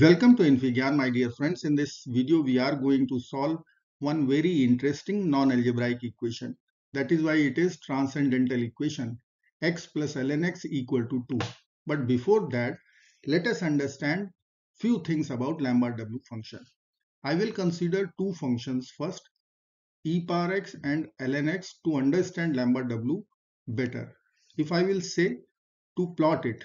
Welcome to infyGyan, my dear friends. In this video, we are going to solve one very interesting non-algebraic equation. That is why it is transcendental equation x plus ln x equal to 2. But before that, let us understand few things about Lambert W function. I will consider two functions first, e power x and ln x to understand Lambert W better. If I will say to plot it,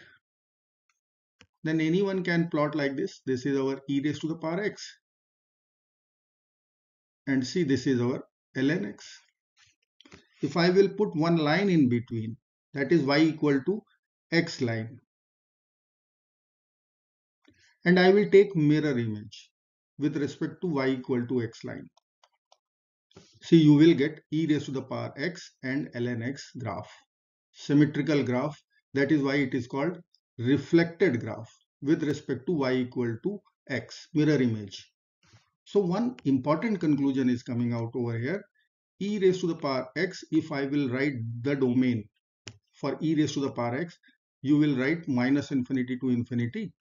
then anyone can plot like this. This is our e raised to the power x. And see, this is our ln x. If I will put one line in between, that is y equal to x line. And I will take mirror image with respect to y equal to x line. See, you will get e raised to the power x and ln x graph. Symmetrical graph. That is why it is called reflected graph with respect to y equal to x mirror image. So one important conclusion is coming out over here e raised to the power x if I will write the domain for e raised to the power x you will write minus infinity to infinity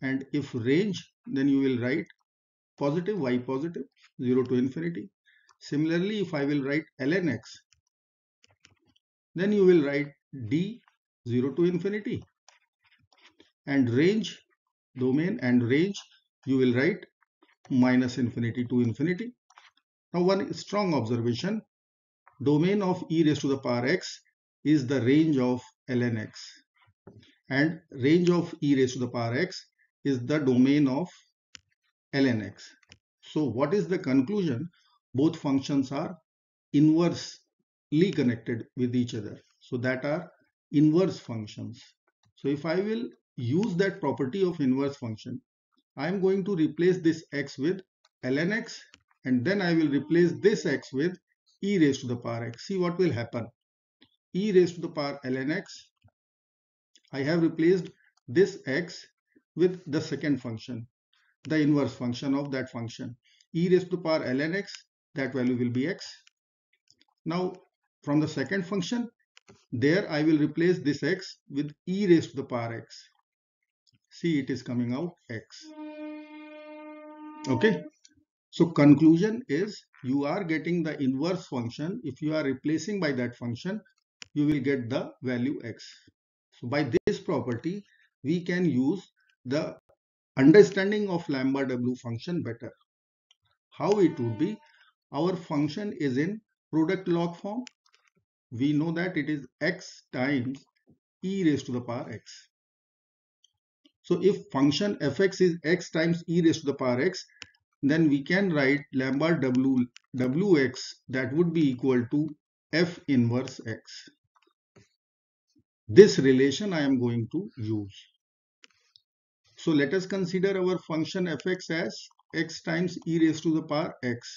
and if range then you will write positive y positive 0 to infinity. Similarly if I will write ln x then you will write d 0 to infinity and range domain and range you will write minus infinity to infinity. Now one strong observation domain of e raised to the power x is the range of ln x and range of e raised to the power x is the domain of ln x. So what is the conclusion? Both functions are inversely connected with each other. So that are inverse functions. So if I will use that property of inverse function. I am going to replace this x with ln x and then I will replace this x with e raised to the power x. See what will happen. e raised to the power ln x. I have replaced this x with the second function, the inverse function of that function. e raised to the power ln x, that value will be x. Now from the second function, there I will replace this x with e raised to the power x see it is coming out x. Okay. So conclusion is you are getting the inverse function. If you are replacing by that function you will get the value x. So by this property we can use the understanding of Lambert W function better. How it would be? Our function is in product log form. We know that it is x times e raised to the power x so if function fx is x times e raised to the power x, then we can write Lambert W wx that would be equal to f inverse x. This relation I am going to use. So let us consider our function fx as x times e raised to the power x.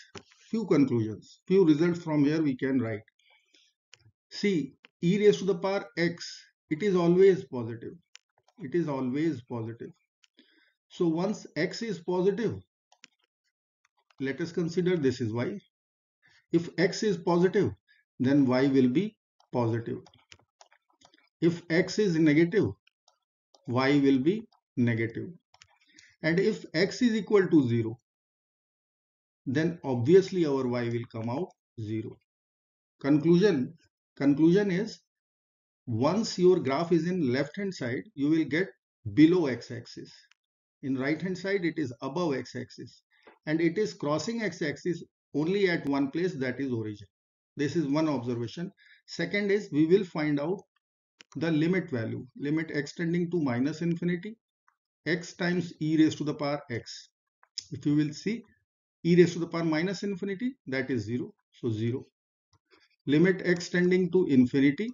Few conclusions, few results from here we can write. See, e raised to the power x, it is always positive it is always positive. So once x is positive, let us consider this is y. If x is positive, then y will be positive. If x is negative, y will be negative. And if x is equal to 0, then obviously our y will come out 0. Conclusion, conclusion is once your graph is in left hand side you will get below x-axis. In right hand side it is above x-axis. And it is crossing x-axis only at one place that is origin. This is one observation. Second is we will find out the limit value limit extending to minus infinity x times e raised to the power x. If you will see e raised to the power minus infinity that is 0 so 0 limit extending to infinity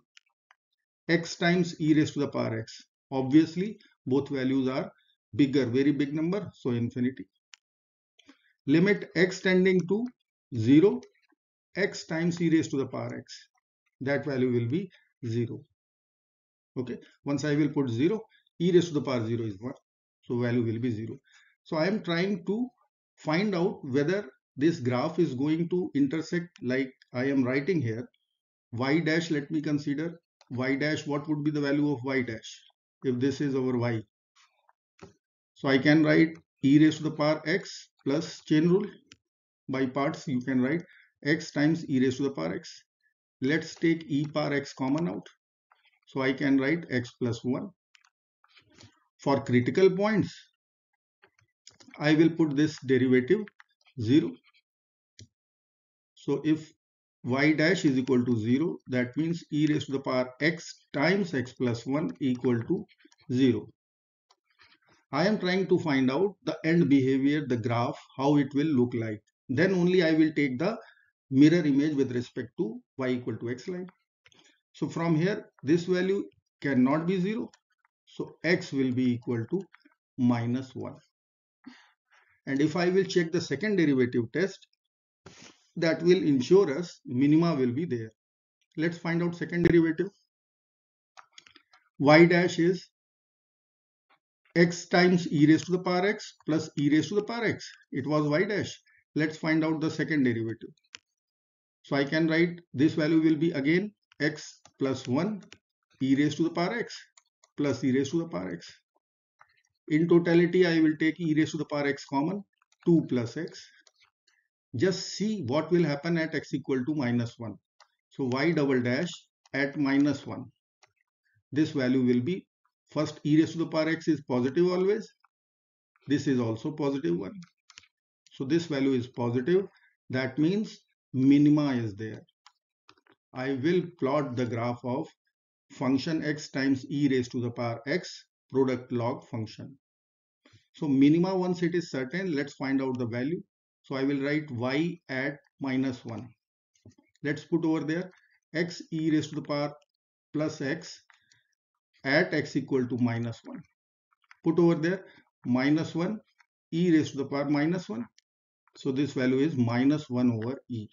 x times e raised to the power x. Obviously, both values are bigger, very big number, so infinity. Limit x tending to 0, x times e raised to the power x. That value will be 0. Okay, once I will put 0, e raised to the power 0 is 1. So value will be 0. So I am trying to find out whether this graph is going to intersect like I am writing here. y dash let me consider y dash what would be the value of y dash if this is our y So I can write e raised to the power x plus chain rule. By parts you can write x times e raised to the power x. Let's take e power x common out. So I can write x plus 1. For critical points, I will put this derivative 0. So if y dash is equal to 0, that means e raised to the power x times x plus 1 equal to 0. I am trying to find out the end behavior, the graph, how it will look like. Then only I will take the mirror image with respect to y equal to x line. So from here, this value cannot be 0. So x will be equal to minus 1. And if I will check the second derivative test, that will ensure us minima will be there. Let's find out second derivative. y dash is x times e raised to the power x plus e raised to the power x. It was y dash. Let's find out the second derivative. So I can write this value will be again x plus 1 e raised to the power x plus e raised to the power x. In totality, I will take e raised to the power x common 2 plus x. Just see what will happen at x equal to minus 1. So y double dash at minus 1. This value will be first e raised to the power x is positive always. This is also positive 1. So this value is positive. That means minima is there. I will plot the graph of function x times e raised to the power x product log function. So minima once it is certain, let's find out the value. So I will write y at minus 1. Let's put over there x e raised to the power plus x at x equal to minus 1. Put over there minus 1 e raised to the power minus 1. So this value is minus 1 over e.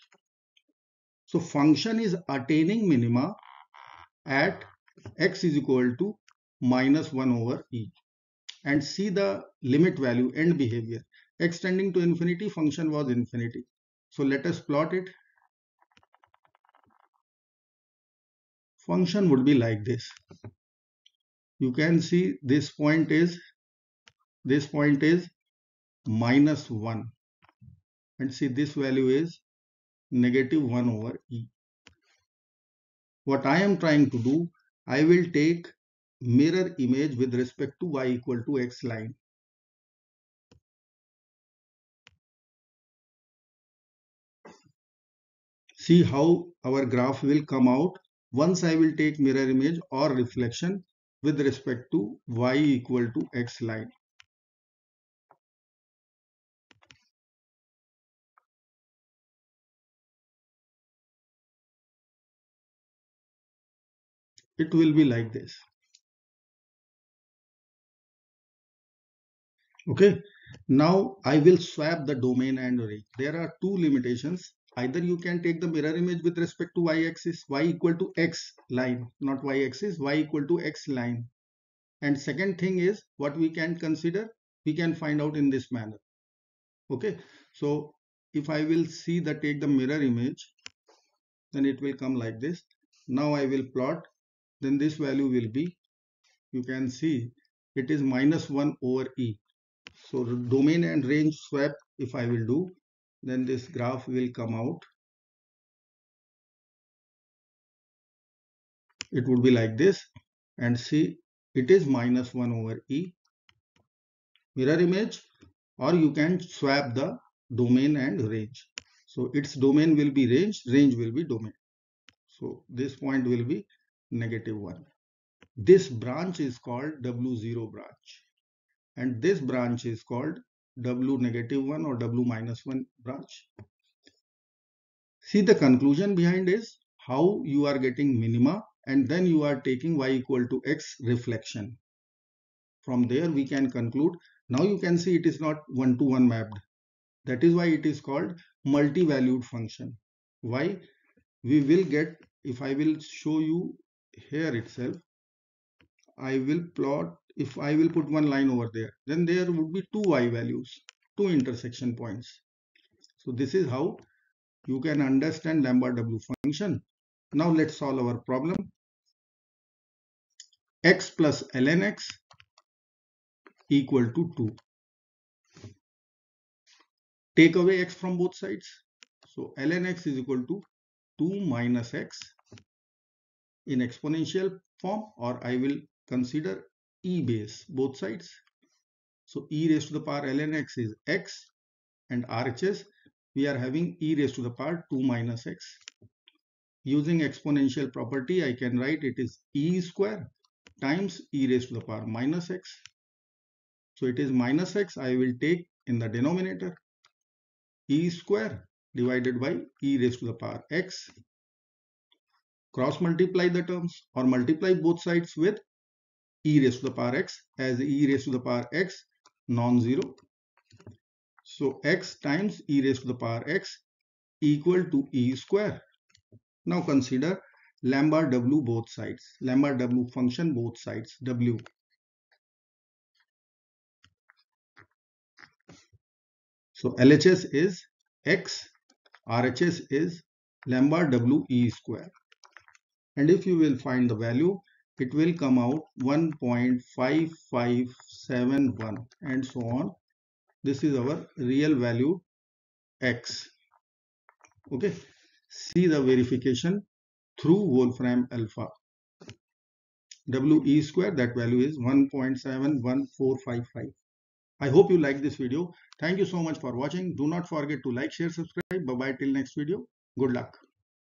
So function is attaining minima at x is equal to minus 1 over e. And see the limit value end behavior. Extending to infinity function was infinity. So let us plot it. Function would be like this. You can see this point is this point is minus 1 and see this value is negative 1 over e. What I am trying to do, I will take mirror image with respect to y equal to x line. See how our graph will come out. Once I will take mirror image or reflection with respect to y equal to x line. it will be like this. Okay. Now i will swap the domain and range. There are two limitations either you can take the mirror image with respect to y-axis y equal to x line not y-axis y equal to x line. And second thing is what we can consider we can find out in this manner. Okay? So if i will see the take the mirror image then it will come like this. Now i will plot then this value will be you can see it is minus 1 over e. So domain and range swap if i will do then this graph will come out. It would be like this. And see it is minus 1 over e. Mirror image or you can swap the domain and range. So its domain will be range range will be domain. So this point will be negative 1. This branch is called W0 branch. And this branch is called W negative 1 or W minus 1 branch. See the conclusion behind is how you are getting minima and then you are taking y equal to x reflection. From there we can conclude now you can see it is not one to one mapped. That is why it is called multi-valued function. Why? We will get if I will show you here itself I will plot if I will put one line over there then there would be two y values two intersection points so this is how you can understand Lambert W function now let's solve our problem x plus ln x equal to 2. Take away x from both sides. So ln x is equal to 2 minus x in exponential form or I will consider e base both sides. So e raised to the power ln x is x and RHS we are having e raised to the power 2 minus x. Using exponential property I can write it is e square times e raised to the power minus x. So it is minus x I will take in the denominator e square divided by e raised to the power x. Cross multiply the terms or multiply both sides with e raised to the power x as e raised to the power x non-zero. So x times e raised to the power x equal to e square. Now consider Lambert W both sides. Lambert W function both sides w. So LHS is x, RHS is Lambert W e square. And if you will find the value, it will come out 1.5571 and so on. This is our real value x. Okay. See the verification through Wolfram alpha. WE square that value is 1.71455. I hope you like this video. Thank you so much for watching. Do not forget to like, share, subscribe. Bye bye till next video. Good luck.